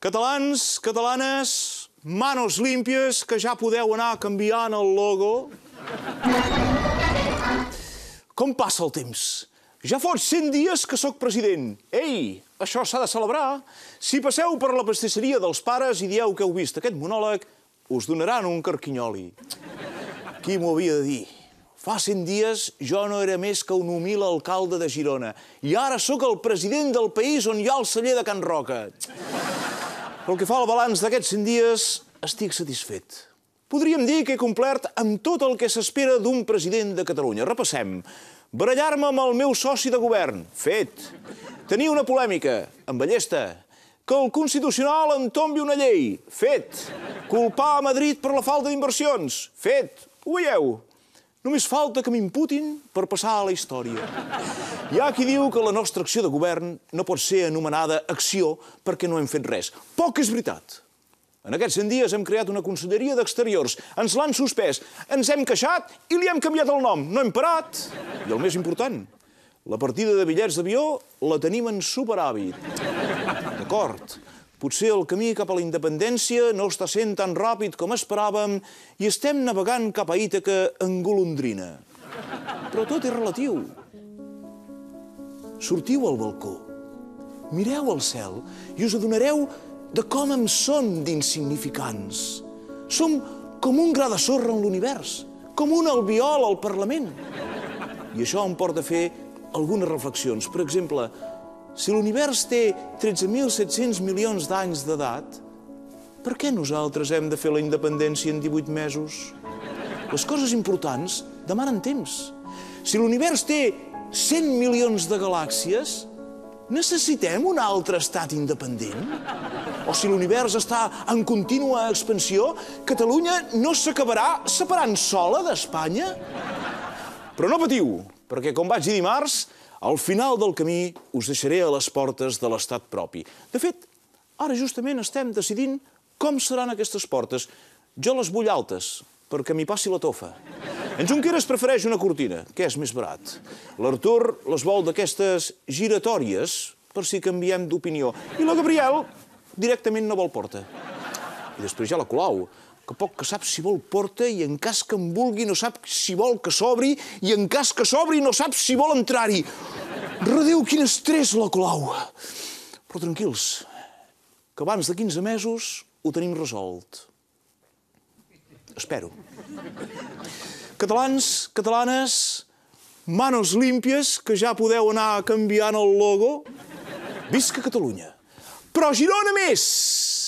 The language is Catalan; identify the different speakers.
Speaker 1: Catalans, catalanes, manos límpies, que ja podeu anar canviant el logo. Com passa el temps? Ja foig 100 dies que sóc president. Ei, això s'ha de celebrar. Si passeu per la pastisseria dels pares i dieu que heu vist aquest monòleg, us donaran un carquinyoli. Qui m'ho havia de dir? Fa 100 dies jo no era més que un humil alcalde de Girona i ara sóc el president del país on hi ha el celler de Can Roca. Pel que fa al balanç d'aquests 100 dies, estic satisfet. Podríem dir que he complert amb tot el que s'espera d'un president de Catalunya. Repassem. Barallar-me amb el meu soci de govern. Fet. Tenir una polèmica. Amb ballesta. Que el Constitucional em tombi una llei. Fet. Culpar a Madrid per la falta d'inversions. Fet. Ho veieu? Només falta que m'imputin per passar a la història. Hi ha qui diu que la nostra acció de govern no pot ser anomenada acció perquè no hem fet res. Poc és veritat. En aquests 100 dies hem creat una conselleria d'exteriors, ens l'han suspès, ens hem queixat i li hem canviat el nom. No hem parat. I el més important, la partida de bitllets d'avió la tenim en superàvit. D'acord, Potser el camí cap a la independència no està sent tan ràpid com esperàvem i estem navegant cap a Ítaca en golondrina. Però tot és relatiu. Sortiu al balcó, mireu al cel i us adonareu de com em són d'insignificants. Som com un gra de sorra en l'univers, com un albiol al Parlament. I això em porta a fer algunes reflexions. Per exemple, si l'univers té 13.700 milions d'anys d'edat, per què nosaltres hem de fer la independència en 18 mesos? Les coses importants demanen temps. Si l'univers té 100 milions de galàxies, necessitem un altre estat independent? O si l'univers està en contínua expansió, Catalunya no s'acabarà separant sola d'Espanya? Però no patiu, perquè com vaig dir dimarts, al final del camí us deixaré a les portes de l'estat propi. De fet, ara justament estem decidint com seran aquestes portes. Jo les vull altes, perquè m'hi passi la tofa. En Junqueras prefereix una cortina, que és més barat. L'Artur les vol d'aquestes giratòries, per si canviem d'opinió. I la Gabriel directament no vol porta. I després hi ha la Colau, que poc que sap si vol porta i en cas que en vulgui no sap si vol que s'obri i en cas que s'obri no sap si vol entrar-hi. Redeu, quin estrès, la Colau! Però tranquils, que abans de 15 mesos ho tenim resolt. Espero. Catalans, catalanes, manos límpies, que ja podeu anar canviant el logo. Visca Catalunya! Però Girona més!